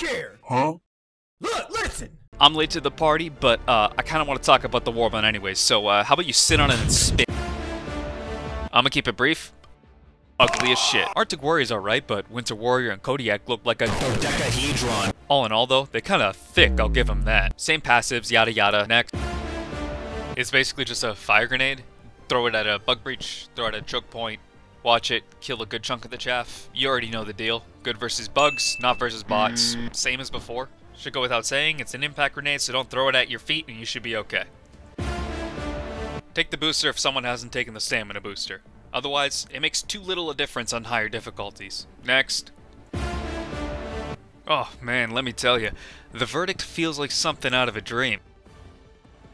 Look here! Huh? Look, listen! I'm late to the party, but uh, I kind of want to talk about the Warbond anyways, so uh, how about you sit on it and spit? I'm gonna keep it brief. Ugly as shit. Arctic Warrior's alright, but Winter Warrior and Kodiak look like a Dodecahedron. All in all though, they kinda thick, I'll give them that. Same passives, yada yada. Next. It's basically just a fire grenade. Throw it at a bug breach, throw it at a choke point, watch it, kill a good chunk of the chaff. You already know the deal. Good versus bugs, not versus bots. Mm. Same as before. Should go without saying, it's an impact grenade, so don't throw it at your feet and you should be okay. Take the booster if someone hasn't taken the stamina booster. Otherwise, it makes too little a difference on higher difficulties. Next. Oh man, let me tell you, the verdict feels like something out of a dream.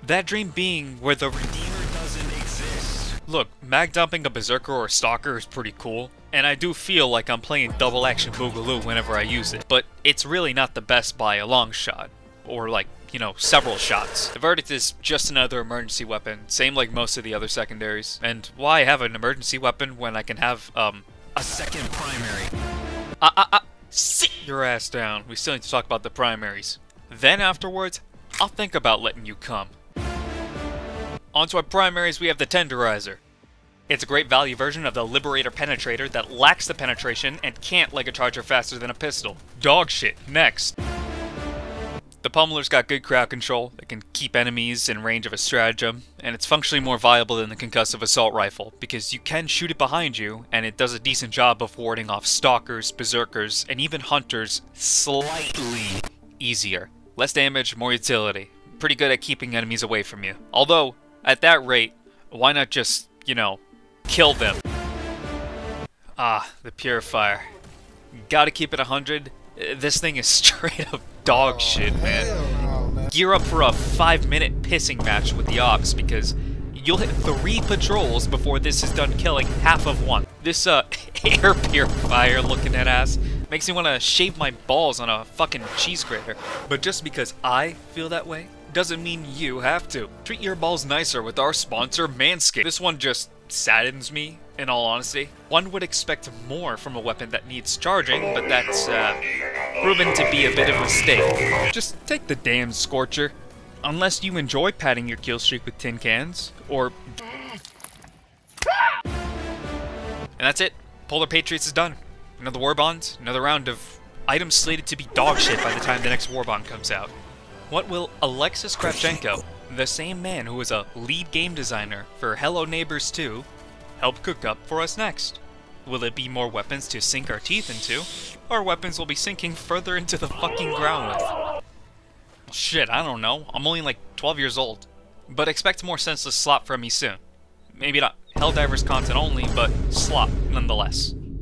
That dream being where the Redeemer Doesn't exist. Look, mag dumping a Berserker or a Stalker is pretty cool, and I do feel like I'm playing double action Boogaloo whenever I use it, but it's really not the best by a long shot. Or like, you know, several shots. The verdict is just another emergency weapon, same like most of the other secondaries. And why have an emergency weapon when I can have, um, A second primary. Ah, ah, ah. Sit your ass down. We still need to talk about the primaries. Then afterwards, I'll think about letting you come. Onto our primaries, we have the Tenderizer. It's a great value version of the Liberator Penetrator that lacks the penetration and can't leg a charger faster than a pistol. Dog shit. Next. The Pummeler's got good crowd control, it can keep enemies in range of a stratagem, and it's functionally more viable than the concussive assault rifle, because you can shoot it behind you, and it does a decent job of warding off stalkers, berserkers, and even hunters slightly easier. Less damage, more utility. Pretty good at keeping enemies away from you. Although, at that rate, why not just, you know, kill them? Ah, the Purifier. Gotta keep it 100. Uh, This thing is straight up dog shit, man. Gear up for a 5 minute pissing match with the Ox because you'll hit 3 patrols before this is done killing half of one. This, uh, air purifier looking at ass makes me want to shave my balls on a fucking cheese grater. But just because I feel that way doesn't mean you have to. Treat your balls nicer with our sponsor, Manscaped. This one just saddens me, in all honesty. One would expect more from a weapon that needs charging, but that's, uh, proven to be a bit of a mistake. Just take the damn Scorcher. Unless you enjoy padding your kill streak with tin cans, or... And that's it. Polar Patriots is done. Another war bond, another round of items slated to be dog shit by the time the next war bond comes out. What will Alexis Kravchenko, the same man who was a lead game designer for Hello Neighbors 2, help cook up for us next? Will it be more weapons to sink our teeth into, or weapons we'll be sinking further into the fucking ground with? Shit, I don't know. I'm only like 12 years old. But expect more senseless slop from me soon. Maybe not Helldivers content only, but slop nonetheless.